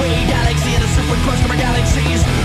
way, galaxy in a super quest for galaxies.